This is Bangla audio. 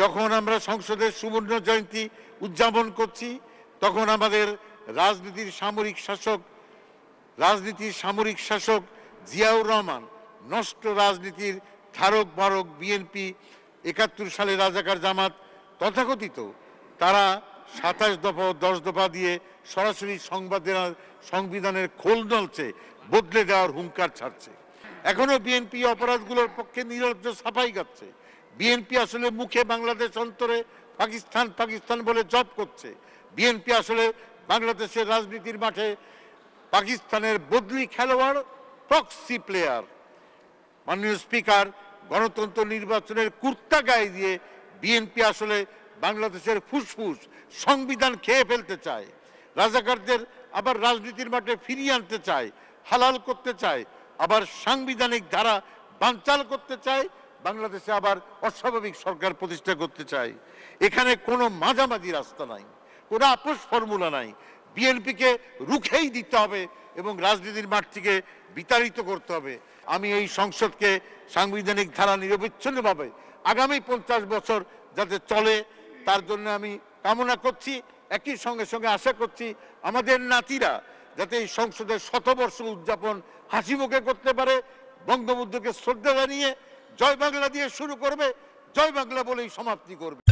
যখন আমরা সংসদের সুবর্ণ জয়ন্তী উদযাপন করছি, তখন আমাদের রাজনীতির সামরিক শাসক, রাজনীতির সামরিক শাসক জিয়াউর রহমান, নষ্ট রাজনীতির ধারক বারক বিএনপি একাত্তর সালে রাজাকার জামাত তথাকথিত, তারা সাতাশ দফা দশ দফা দিয়ে সরাসরি সংবাদের সংবিধানের খোল নলছে, বদলে দেওয়ার হুঙ্কার ছাড়ছে। এখনও বিএনপি অপরাধগুলোর পক্ষে নিরলজ্জ সাফাই গাচ্ছে বিএনপি আসলে মুখে বাংলাদেশ অন্তরে পাকিস্তান পাকিস্তান বলে জব করছে। বিএনপি আসলে বাংলাদেশের রাজনীতির মাঠে পাকিস্তানের বদলি খেলোয়াড় প্রক্সি প্লেয়ার মাননীয় স্পিকার, গণতন্ত্র নির্বাচনের কুর্তা গায়ে দিয়ে বিএনপি আসলে বাংলাদেশের ফুসফুস, সংবিধান খেয়ে ফেলতে চায়। রাজাকারদের আবার রাজনীতির মাঠে ফিরিয়ে আনতে চায়, হালাল করতে চায়, আবার সাংবিধানিক ধারা বানচাল করতে চায় বাংলাদেশে আবার অস্বাভাবিক সরকার প্রতিষ্ঠা করতে চায় এখানে কোনো মাঝামাঝি রাস্তা নাই, কোনো আপোষ ফর্মুলা নাই। বিএনপিকে রুখেই দিতে হবে এবং রাজনীতির মাঠ থেকে বিতাড়িত করতে হবে। আমি এই সংসদকে সাংবিধানিক ধারা নিরবিচ্ছিন্নভাবে আগামী পঞ্চাশ বছর যাতে চলে, তার জন্য আমি কামনা করছি। একই সঙ্গে সঙ্গে আশা করছি আমাদের নাতিরা যাতে এই সংসদের শতবর্ষ উদযাপন হাসি মুখে করতে পারে। বঙ্গবন্ধুকে শ্রদ্ধা জানিয়ে জয় বাংলা দিয়ে শুরু করবে জয় বাংলা বলেই সমাপ্তি করবে।